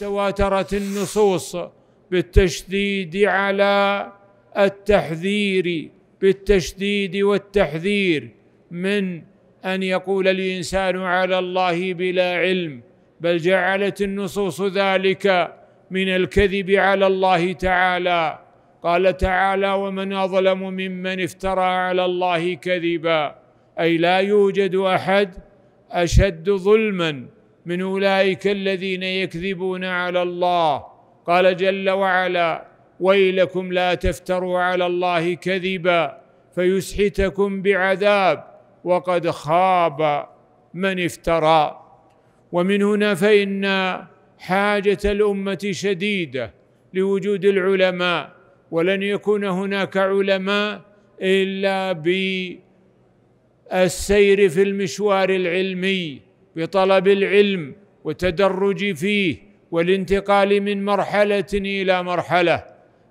تواترت النصوص بالتشديد على التحذير بالتشديد والتحذير من أن يقول الإنسان على الله بلا علم بل جعلت النصوص ذلك من الكذب على الله تعالى. قال تعالى ومن أظلم ممن افترى على الله كذبا أي لا يوجد أحد أشد ظلما. من أولئك الذين يكذبون على الله. قال جل وعلا ويلكم لا تفتروا على الله كذبا فيسحتكم بعذاب وقد خاب من افترى ومن هنا فإن حاجة الأمة شديدة لوجود العلماء ولن يكون هناك علماء إلا بالسير في المشوار العلمي. بطلب العلم وتدرج فيه والانتقال من مرحلة إلى مرحلة.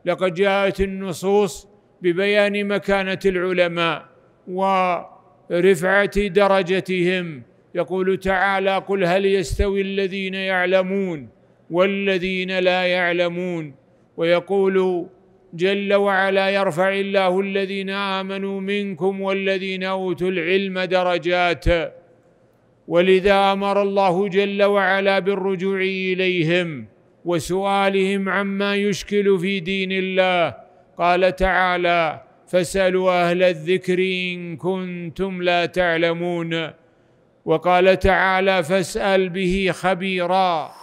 لقد جاءت النصوص ببيان مكانة العلماء ورفعة درجتهم. يقول تعالى قل هل يستوي الذين يعلمون والذين لا يعلمون؟ ويقول جل وعلا يرفع الله الذين آمنوا منكم والذين أوتوا العلم درجات. ولذا أمر الله جل وعلا بالرجوع إليهم وسؤالهم عما يشكل في دين الله. قال تعالى فاسألوا أهل الذكر إن كنتم لا تعلمون. وقال تعالى فاسأل به خبيرا.